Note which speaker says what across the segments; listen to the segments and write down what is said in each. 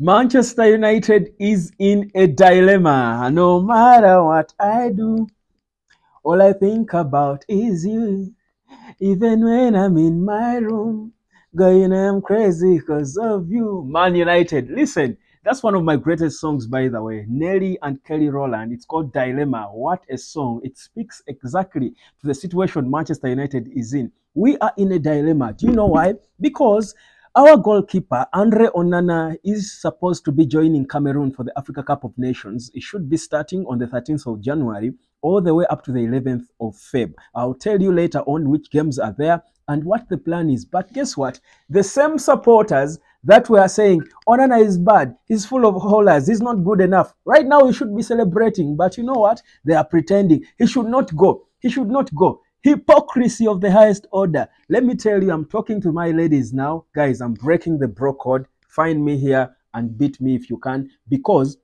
Speaker 1: Manchester United is in a dilemma. No matter what I do, all I think about is you. Even when I'm in my room, going I'm crazy because of you. Man United, listen, that's one of my greatest songs, by the way. Nelly and Kelly Rowland. It's called Dilemma. What a song. It speaks exactly to the situation Manchester United is in. We are in a dilemma. Do you know why? Because our goalkeeper, Andre Onana, is supposed to be joining Cameroon for the Africa Cup of Nations. It should be starting on the 13th of January all the way up to the 11th of Feb. I'll tell you later on which games are there and what the plan is. But guess what? The same supporters that were saying Onana is bad, he's full of holes, he's not good enough. Right now, he should be celebrating, but you know what? They are pretending. He should not go. He should not go. Hypocrisy of the highest order. Let me tell you, I'm talking to my ladies now. Guys, I'm breaking the bro code. Find me here and beat me if you can because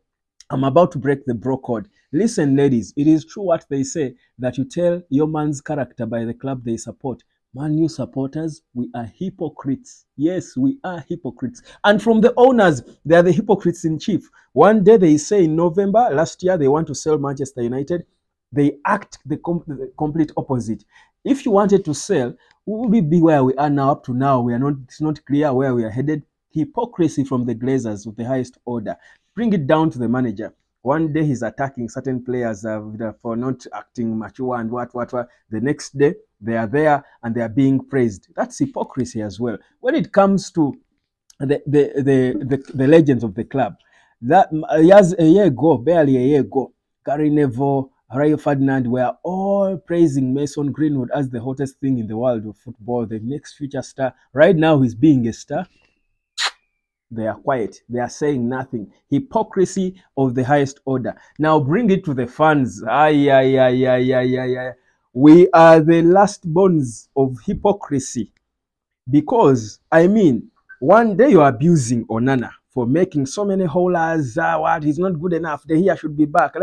Speaker 1: I'm about to break the bro code. Listen, ladies, it is true what they say that you tell your man's character by the club they support. Man U supporters, we are hypocrites. Yes, we are hypocrites. And from the owners, they are the hypocrites in chief. One day they say in November, last year, they want to sell Manchester United they act the, com the, complete opposite. If you wanted to sell, would we be where we are now. Up to now, we are not. It's not clear where we are headed. Hypocrisy from the Glazers of the highest order. Bring it down to the manager. One day he's attacking certain players uh, for not acting mature and what, what, what. The next day they are there and they are being praised. That's hypocrisy as well. When it comes to the the the, the, the legends of the club, that years a year ago, barely a year ago, Gary Neville, Rio Ferdinand were all praising Mason Greenwood as the hottest thing in the world of football, the next future star. Right now, he's being a star. They are quiet. They are saying nothing. Hypocrisy of the highest order. Now bring it to the fans. Ay, ay, ay, ay, ay, ay, ay. We are the last bones of hypocrisy. Because, I mean, one day you're abusing Onana for making so many holers. Uh, what he's not good enough. De Gea should be back.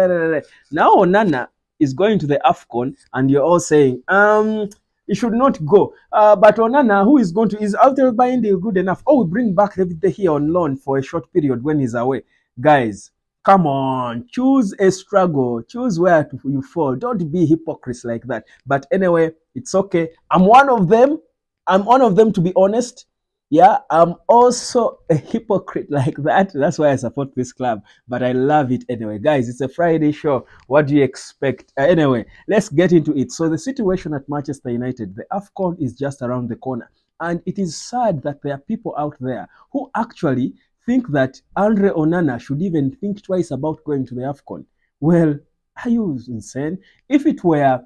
Speaker 1: Now Onana is going to the Afcon, and you're all saying, um, he should not go. Uh, but Onana, who is going to, is buying the good enough. Oh, we bring back David De on loan for a short period when he's away. Guys, come on, choose a struggle, choose where you fall. Don't be hypocrites like that. But anyway, it's okay. I'm one of them. I'm one of them, to be honest. Yeah, I'm also a hypocrite like that. That's why I support this club, but I love it anyway. Guys, it's a Friday show. What do you expect? Uh, anyway, let's get into it. So, the situation at Manchester United, the AFCON is just around the corner. And it is sad that there are people out there who actually think that Andre Onana should even think twice about going to the AFCON. Well, are you insane? If it were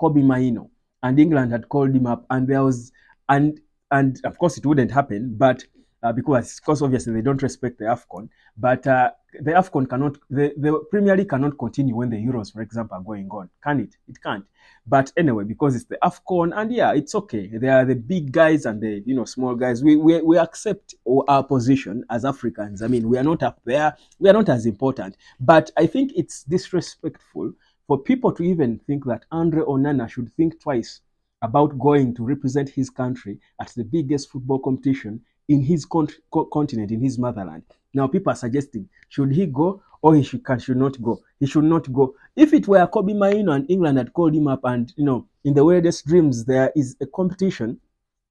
Speaker 1: Kobbie Mainoo and England had called him up and there was, and and of course it wouldn't happen, but uh, because because obviously they don't respect the Afcon. But uh, the Afcon cannot, the, the Premier League cannot continue when the Euros, for example, are going on. Can it? It can't. But anyway, because it's the Afcon, and yeah, it's okay. They are the big guys and the you know small guys. We we, we accept our position as Africans. I mean, we are not up there. We are not as important. But I think it's disrespectful for people to even think that Andre Onana should think twice about going to represent his country at the biggest football competition in his co continent, in his motherland. Now, people are suggesting, should he go or he should, should not go? He should not go. If it were Kobbie Mainoo and England had called him up and, you know, in the weirdest dreams, there is a competition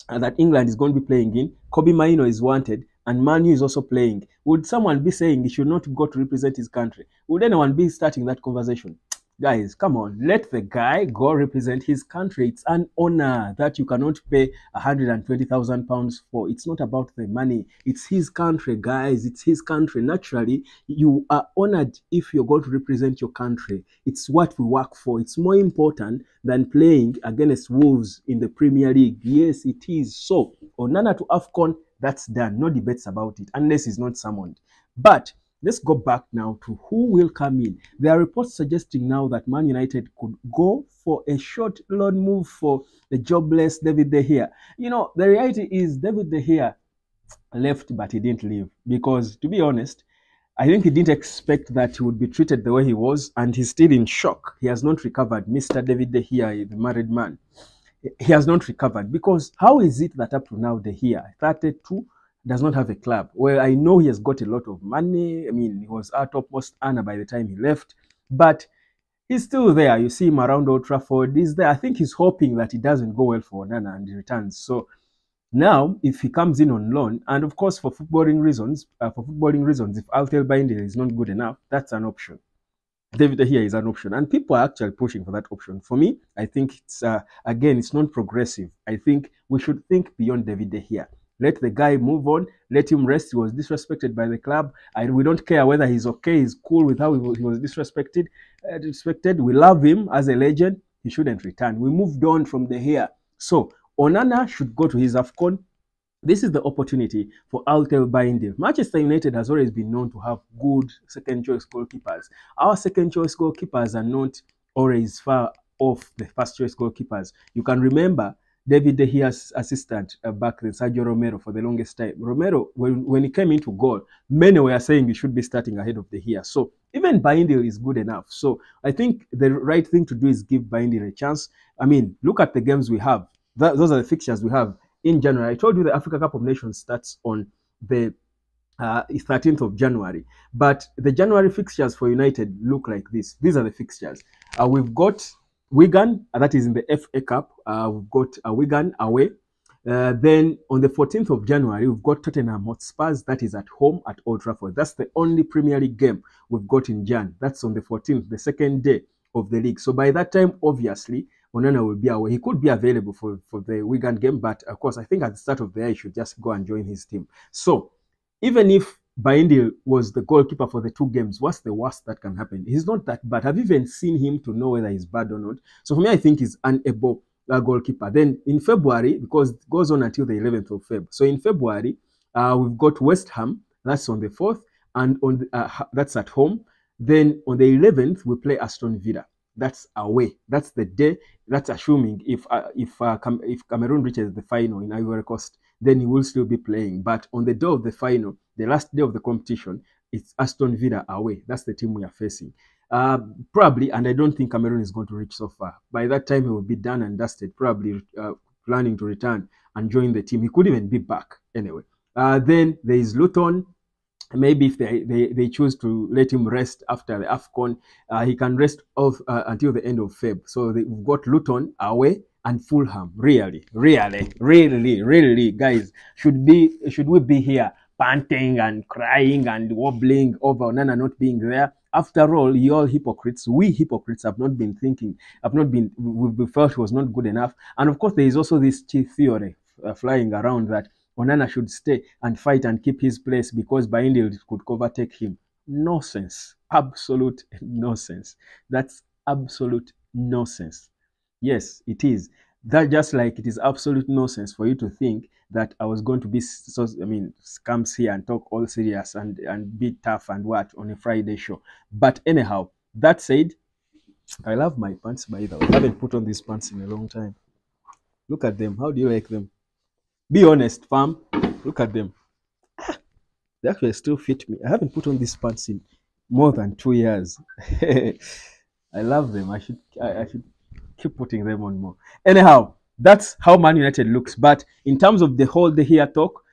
Speaker 1: that England is going to be playing in, Kobbie Mainoo is wanted, and Manu is also playing. Would someone be saying he should not go to represent his country? Would anyone be starting that conversation? Guys, come on, let the guy go represent his country. It's an honor that you cannot pay 120,000 pounds for. It's not about the money. It's his country, guys. It's his country. Naturally, you are honored if you're going to represent your country. It's what we work for. It's more important than playing against Wolves in the Premier League. Yes, it is. So, Onana to AFCON, that's done. No debates about it, unless he's not summoned. But Let's go back now to who will come in. There are reports suggesting now that Man United could go for a short loan move for the jobless David De Gea. You know, the reality is David De Gea left, but he didn't leave because, to be honest, I think he didn't expect that he would be treated the way he was, and he's still in shock. He has not recovered. Mr. David De Gea, the married man, he has not recovered because how is it that up to now De Gea, 32, does not have a club. Well, I know he has got a lot of money. I mean, he was our topmost earner by the time he left, but he's still there. You see him around Old Trafford. He's there. I think he's hoping that it doesn't go well for Onana and he returns. So now, if he comes in on loan, and of course for footballing reasons, uh, for footballing reasons, if Altay Bayındır is not good enough, that's an option. David here is an option, and people are actually pushing for that option. For me, I think it's uh, again, it's non-progressive. I think we should think beyond David here. Let the guy move on. Let him rest. He was disrespected by the club. and we don't care whether he's okay. He's cool with how he was, he was disrespected. Uh, disrespected. We love him as a legend. He shouldn't return. We moved on from De Gea. So Onana should go to his AFCON. This is the opportunity for Altay Bayındır. Manchester United has always been known to have good second choice goalkeepers. Our second choice goalkeepers are not always far off the first choice goalkeepers. You can remember David De Gea's assistant uh, back then, Sergio Romero, for the longest time. Romero, when, when he came into goal, many were saying he should be starting ahead of De Gea. So even Bayındır is good enough. So I think the right thing to do is give Bayındır a chance. I mean, look at the games we have. Those are the fixtures we have in January. I told you the Africa Cup of Nations starts on the uh, 13th of January. But the January fixtures for United look like this. These are the fixtures. Uh, we've got Wigan, uh, that is in the FA Cup. Uh, we've got uh, Wigan away. Uh, then on the 14th of January, we've got Tottenham Hotspurs. That is at home at Old Trafford. That's the only Premier League game we've got in Jan. That's on the 14th, the second day of the league. So by that time, obviously, Onana will be away. He could be available for, for the Wigan game, but of course, I think at the start of the year, he should just go and join his team. So even if Bayındır was the goalkeeper for the two games. What's the worst that can happen? He's not that bad. Have you even seen him to know whether he's bad or not? So for me, I think he's unable uh, goalkeeper. Then in February, because it goes on until the 11th of Feb. So in February, uh, we've got West Ham. That's on the 4th, and on the, uh, that's at home. Then on the 11th, we play Aston Villa. That's away. That's the day. That's assuming if uh, if uh, Cam if Cameroon reaches the final in Ivory Coast, then he will still be playing. But on the day of the final, the last day of the competition, it's Aston Villa away. That's the team we are facing. Uh, probably, and I don't think Cameroon is going to reach so far. By that time, he will be done and dusted, probably uh, planning to return and join the team. He could even be back anyway. Uh, then there is Luton. Maybe if they, they, they choose to let him rest after the AFCON, uh, he can rest off uh, until the end of Feb. So we've got Luton away and Fulham. Really, really, really, really, guys, should be should we be here panting and crying and wobbling over Nana not being there. After all, you all hypocrites, we hypocrites have not been thinking, have not been, we felt she was not good enough. And of course, there is also this theory uh, flying around that Onana should stay and fight and keep his place because Bayındır could overtake him. Nonsense. Absolute nonsense. That's absolute nonsense. Yes, it is. That just like it is absolute nonsense for you to think that I was going to be so I mean comes here and talk all serious and and be tough and what on a Friday show. But anyhow, that said, I love my pants by the way. I haven't put on these pants in a long time. Look at them. How do you like them? Be honest, fam. Look at them. They actually still fit me. I haven't put on these pants in more than two years. I love them. I should I, I should keep putting them on more. Anyhow, that's how Man United looks. But in terms of the whole De Gea talk,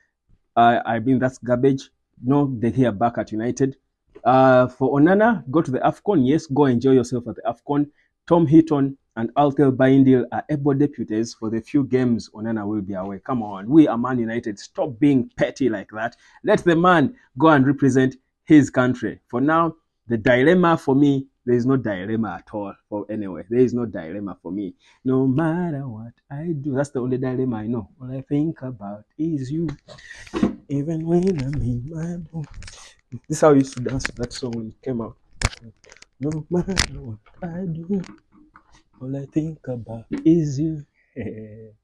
Speaker 1: uh, I mean, that's garbage. No De Gea back at United. Uh, for Onana, go to the AFCON. Yes, go enjoy yourself at the AFCON. Tom Heaton and Altay Bayındır are able deputies for the few games Onana will be away. Come on, we are Man United. Stop being petty like that. Let the man go and represent his country. For now, the dilemma for me there is no dilemma at all for anyway. There is no dilemma for me. No matter what I do, that's the only dilemma I know. All I think about is you. Even when I'm in my room. This is how I used to dance that song when it came out. No matter what I do, all I think about is you.